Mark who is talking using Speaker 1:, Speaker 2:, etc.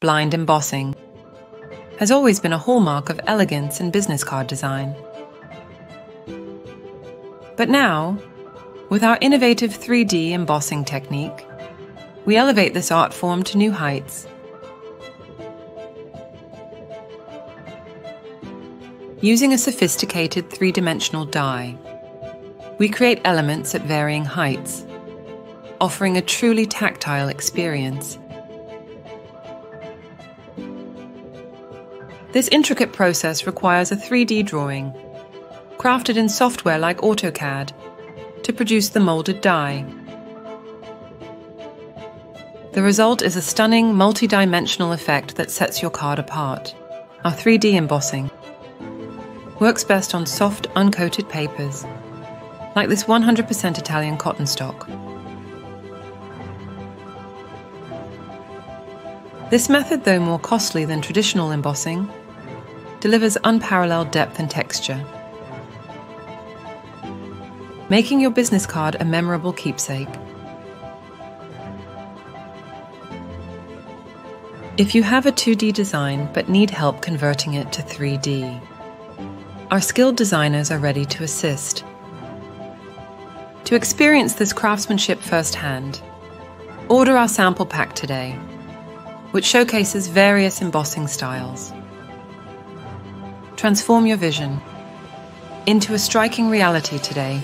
Speaker 1: blind embossing, has always been a hallmark of elegance in business card design. But now, with our innovative 3D embossing technique, we elevate this art form to new heights. Using a sophisticated three dimensional die, we create elements at varying heights, offering a truly tactile experience. This intricate process requires a 3D drawing, crafted in software like AutoCAD, to produce the molded die. The result is a stunning multi-dimensional effect that sets your card apart. Our 3D embossing works best on soft, uncoated papers, like this 100% Italian cotton stock. This method, though more costly than traditional embossing, delivers unparalleled depth and texture, making your business card a memorable keepsake. If you have a 2D design but need help converting it to 3D, our skilled designers are ready to assist. To experience this craftsmanship firsthand, order our sample pack today, which showcases various embossing styles. Transform your vision into a striking reality today